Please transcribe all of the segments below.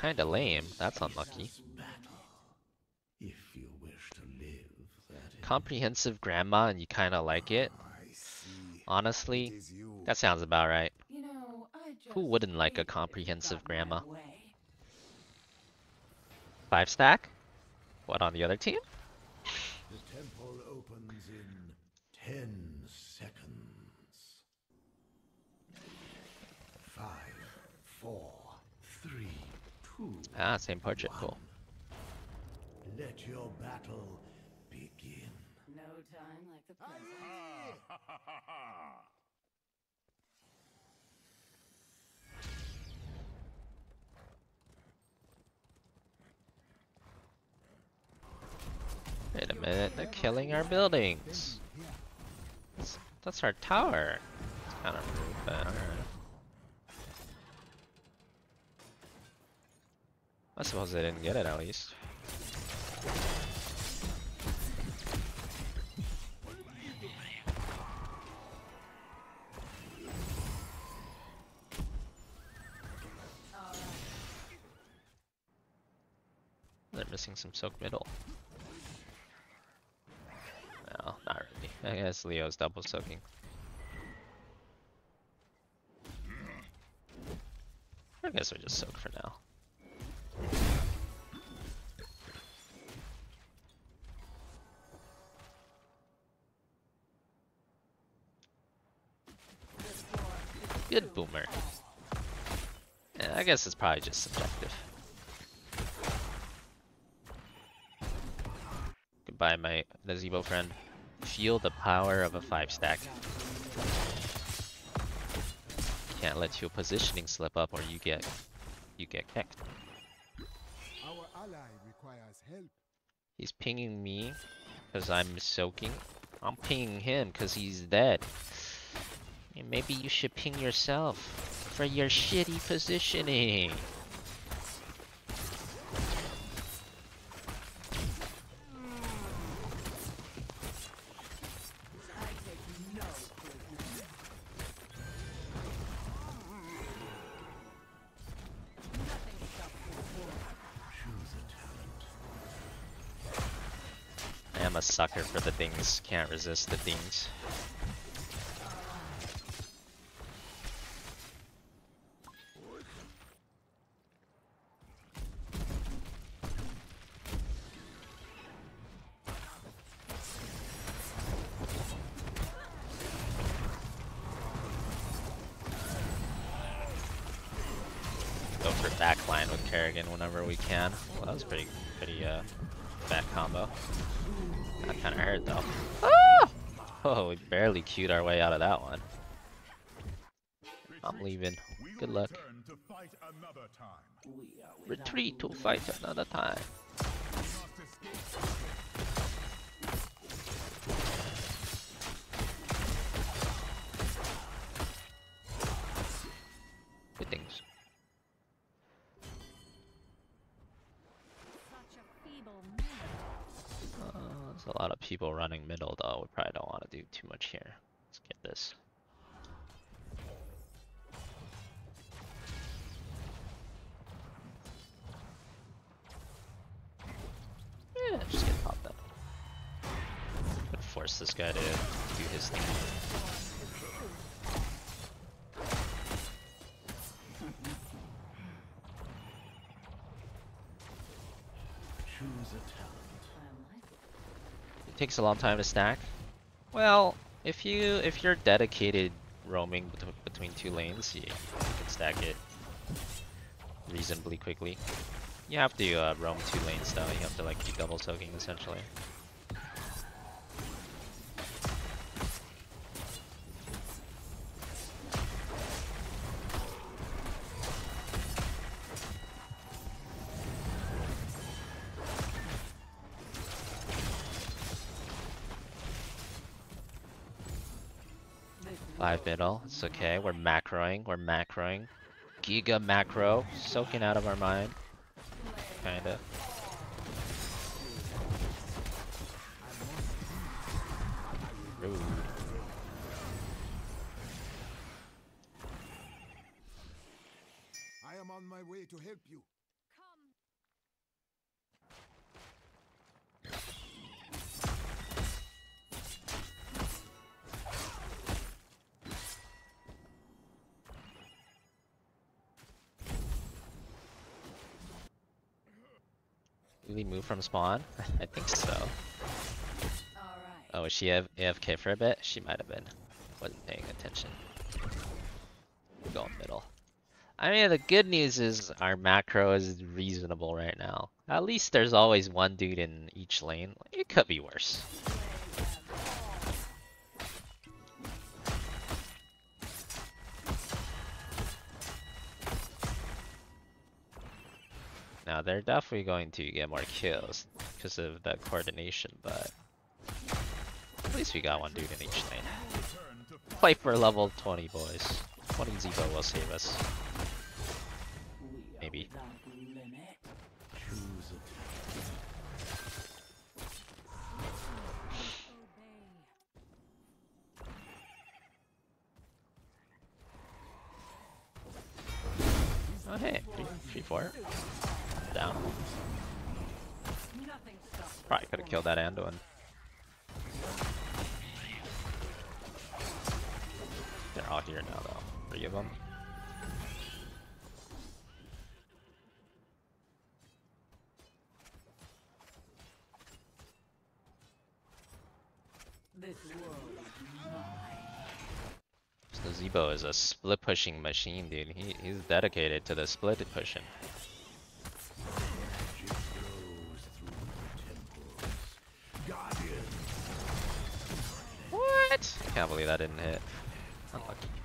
kinda lame. That's unlucky. Comprehensive grandma and you kinda like it? Honestly, that sounds about right. You know, Who wouldn't like a comprehensive grandma? Five stack? What on the other team? The temple opens in ten seconds. Five, four, three, two. Ah, same portrait, cool. Let your battle begin. No time like the present. Wait a minute, they're killing our buildings. That's, that's our tower. It's kind of rude, but alright. I suppose they didn't get it at least. They're missing some soak middle. No, not really. I guess Leo's double soaking. I guess we just soak for now. Guess it's probably just subjective. Goodbye, my Nazeebo friend. Feel the power of a five stack. Can't let your positioning slip up or you get you get kicked. Our ally requires help. He's pinging me because I'm soaking. I'm pinging him because he's dead. And maybe you should ping yourself for your shitty positioning. I am a sucker for the things. Can't resist the things. We can. Well, that was pretty, pretty uh, bad combo. That kind of hurt though. Ah! Oh, we barely queued our way out of that one. I'm leaving. Good luck. Return to fight another time. Retreat to fight another time. People running middle though. We probably don't want to do too much here. Let's get this. Yeah, just get popped up. Force this guy to do his thing. Takes a long time to stack. Well, if you if you're dedicated roaming bet- between two lanes, you, you can stack it reasonably quickly. You have to uh, roam two lanes though. You have to like be double soaking essentially. Five middle. It's okay. We're macroing. We're macroing. Giga macro. Soaking out of our mind. Kinda. Really move from spawn? I think so. Oh, she AFK for a bit? She might have been. Wasn't paying attention. Going middle. I mean, the good news is our macro is reasonable right now. At least there's always one dude in each lane. It could be worse. Now they're definitely going to get more kills because of that coordination, but at least we got one dude in each lane. Play for level 20, boys. 20 Zebo will save us. Here now though. Three of them. This is. So Zebo is a split pushing machine, dude. He, he's dedicated to the split pushing. magic flows through the temples. Guardian, What? I can't believe that didn't hit. Unlucky.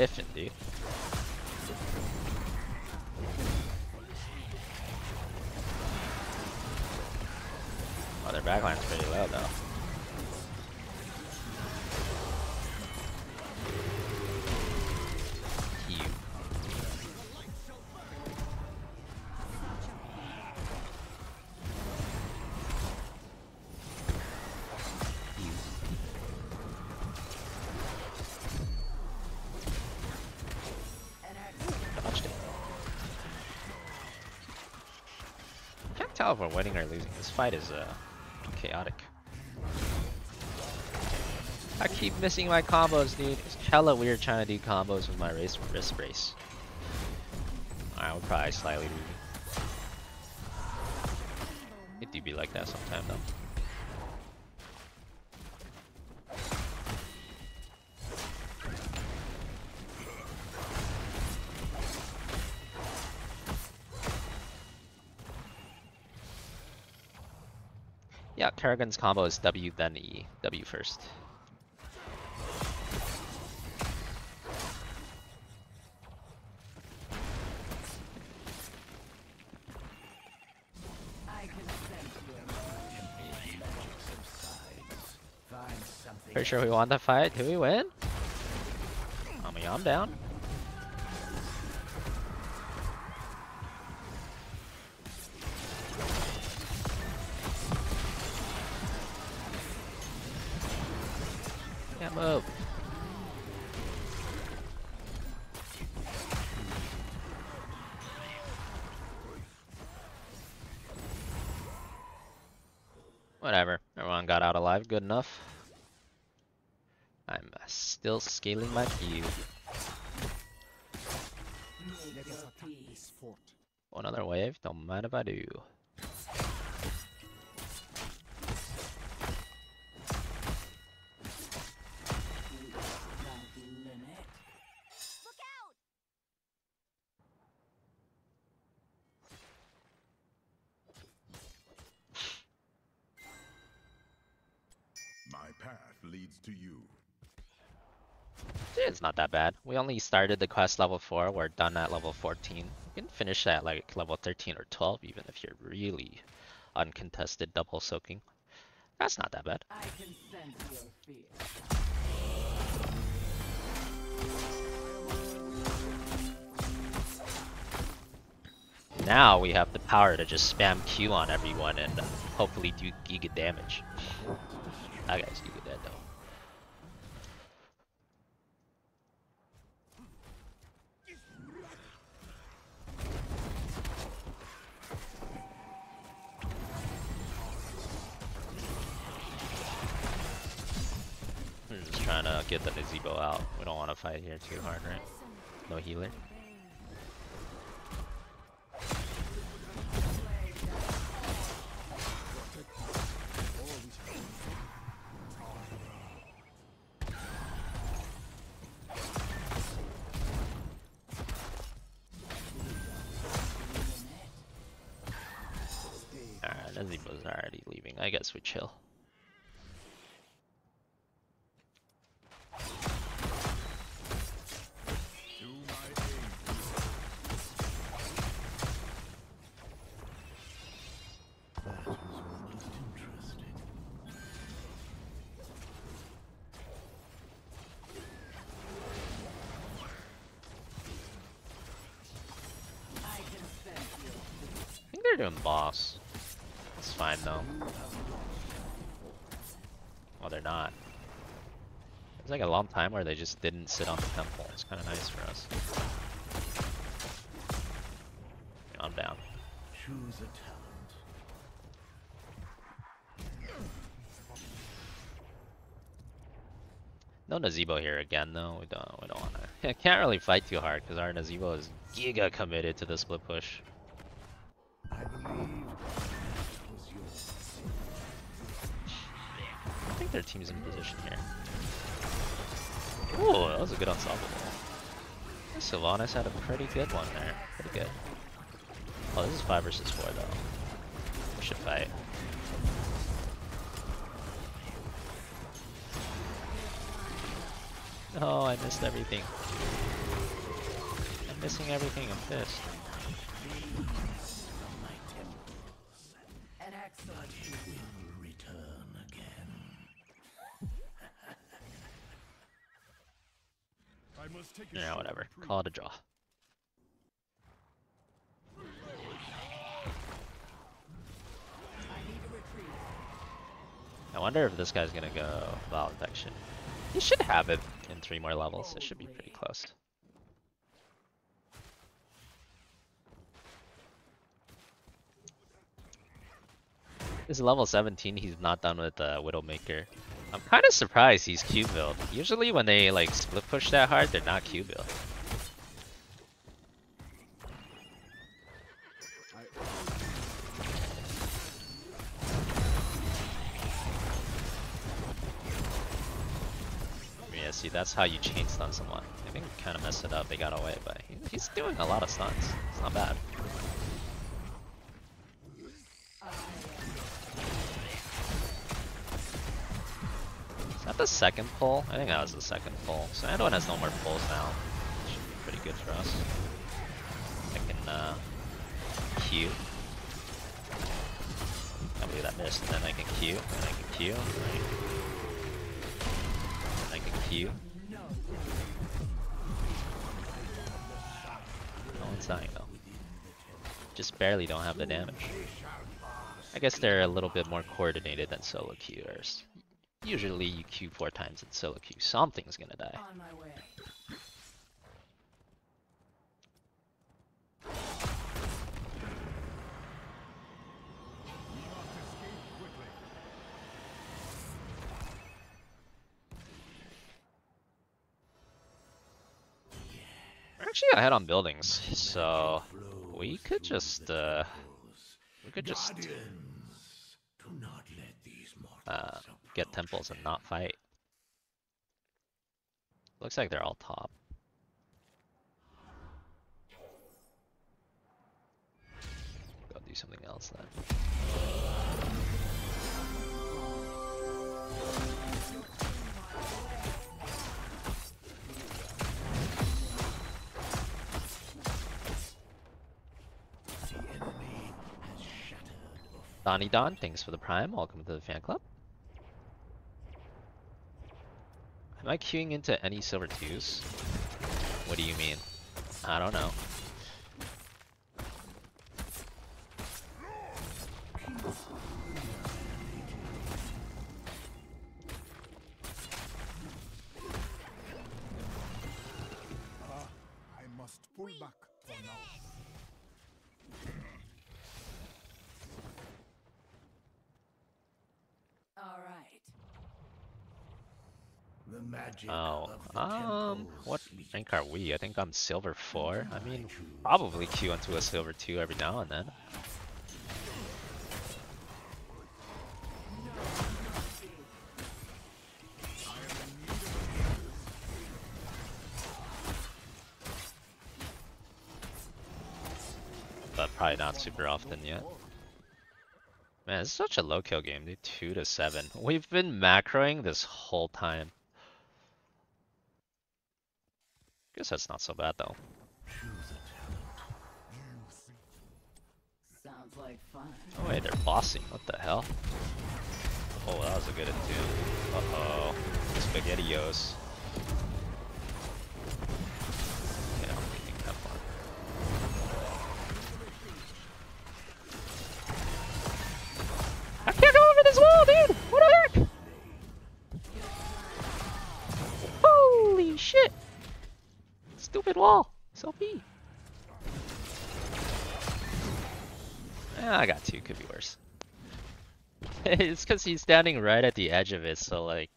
Whiffing, dude. Tell if we're winning or losing. This fight is uh chaotic. I keep missing my combos, dude. It's hella weird trying to do combos with my race wrist brace. I would probably slightly lose. It do be like that sometime though. Yeah, combo is W then E. W first. I can sense your subsides. Find something. Pretty sure we won the fight. Did we win? I mean, I'm down. Whatever. Everyone got out alive. Good enough. I'm uh, still scaling my view. Another wave. Don't mind if I do. Not that bad. We only started the quest level 4. We're done at level 14. You can finish at like level 13 or 12 even if you're really uncontested double soaking. That's not that bad. I can sense your fear. Now we have the power to just spam Q on everyone and hopefully do giga damage. That guy's giga dead though. Trying to get the Nazeebo out. We don't want to fight here too hard, right? No healer. Doing boss. It's fine though. Well, they're not. It's like a long time where they just didn't sit on the temple. It's kind of nice for us. Yeah, I'm down. Choose a talent. No Nazeebo here again though. We don't. We don't want to. I can't really fight too hard because our Nazeebo is giga committed to the split push. I think their team's in position here. Ooh, that was a good unstoppable. Sylvanas had a pretty good one there. Pretty good. Oh, this is 5 versus 4 though. We should fight. Oh, I missed everything. I'm missing everything, I'm pissed. Excellent will return again. Yeah, whatever. Call it a draw. I wonder if this guy's gonna go Vile Infection. He should have it in three more levels. It should be pretty close. Is level 17, he's not done with the Widowmaker. I'm kind of surprised he's Q build. Usually when they like split push that hard, they're not Q build. Yeah, see, that's how you chain stun someone. I think kind of messed it up. They got away, but he, he's doing a lot of stuns. It's not bad. The second pull? I think that was the second pull. So Anduin has no more pulls now. Should be pretty good for us. I can uh, Q. Can't believe that missed. And then I can Q. And I can Q. And I can Q. No one's dying though. Just barely don't have the damage. I guess they're a little bit more coordinated than solo queuers. Usually you queue four times in solo queue, something's gonna die. On my way. We must escape actually ahead on buildings, so we could just uh we could just do not let these mortals uh get temples and not fight. Looks like they're all top. Go do something else then. Donnie Don, thanks for the prime. Welcome to the fan club. Am I queuing into any silver twos? What do you mean? I don't know. Ah, I must pull back for now. All right. The The magic Oh, um, what rank are we? I think I'm silver four. I mean, probably queue into a silver two every now and then. But probably not super often yet. Man, it's such a low kill game, dude. Two to seven. We've been macroing this whole time. Guess that's not so bad though. Choose a talent. Sounds like. Oh wait, they're bossing. What the hell? Oh, that was a good attune. Uh oh. Spaghettios. it's because he's standing right at the edge of it, so like,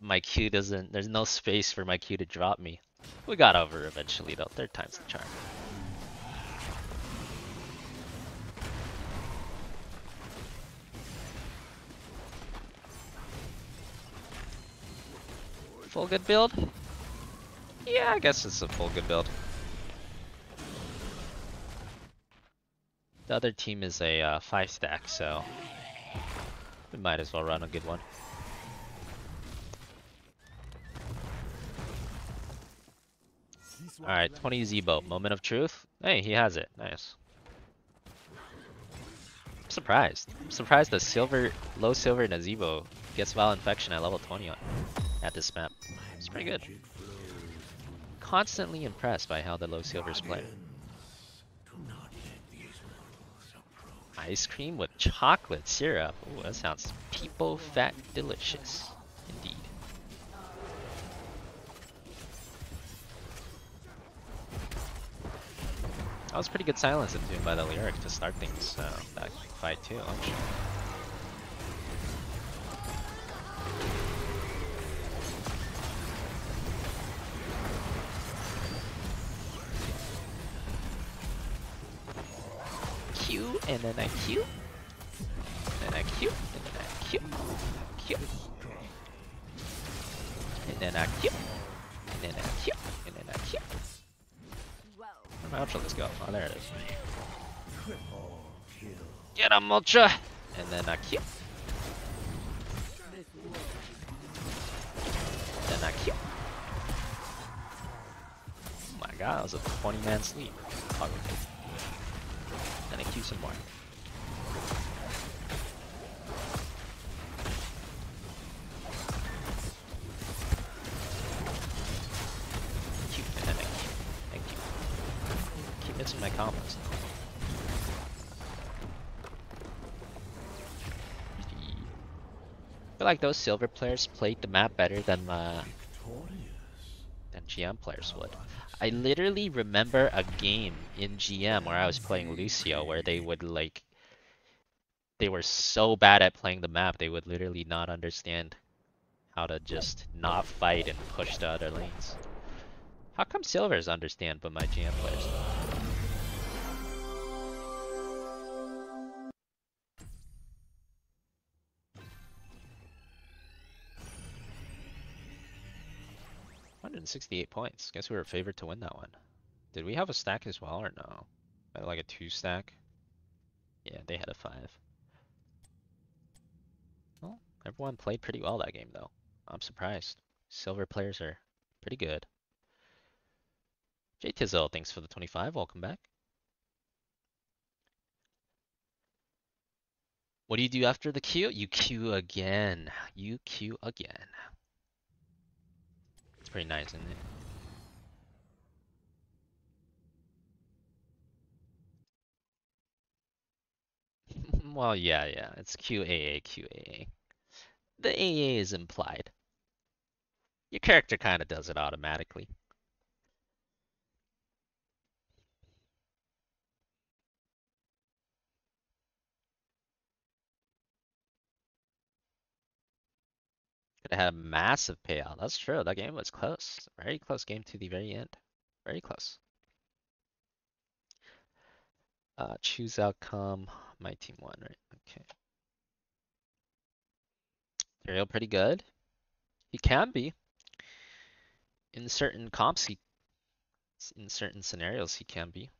my Q doesn't, there's no space for my Q to drop me. We got over eventually though, third time's the charm. Full good build? Yeah, I guess it's a full good build. The other team is a uh, five stack, so might as well run a good one. Alright, 20 Z-boat, moment of truth. Hey, he has it. Nice. I'm surprised. I'm surprised the silver, low silver Nazeebo gets Vile Infection at level 20 on, at this map. It's pretty good. Constantly impressed by how the low silvers play. Do not let these mortals approach. Ice cream with chocolate syrup. Ooh, that sounds peepo fat delicious. Indeed. That was pretty good silence in tune by the lyric to start things uh, that fight too. actually. And then I Q. And then I Q. And then I Q. Q. And then I Q. And then I Q. And then I Q. Where ultra let's go? Oh there it is. Get him ultra! And then I Q. Then I Q. Oh my god, that was a 20 man sleep. Fuck. I Q. Thank you. Keep missing my combos. I feel like those silver players played the map better than uh, Victorious. Than GM players would. I literally remember a game in GM where I was playing Lucio where they would like they were so bad at playing the map they would literally not understand how to just not fight and push the other lanes. How come silvers understand but my GM players don't? Hundred and sixty-eight points. Guess we were favored to win that one. Did we have a stack as well or no? Uh, like a two stack. Yeah, they had a five. Well, everyone played pretty well that game though. I'm surprised. Silver players are pretty good. J Tizzle, thanks for the 25. Welcome back. What do you do after the queue? You queue again. You queue again. It's pretty nice, isn't it? well, yeah, yeah. It's QAA, QAA. The AA is implied. Your character kind of does it automatically. Have had a massive payout. That's true. That game was close. Very close game to the very end. Very close. Uh, choose outcome. My team won, right? Okay. Auriel pretty good. He can be. In certain comps, he, in certain scenarios, he can be.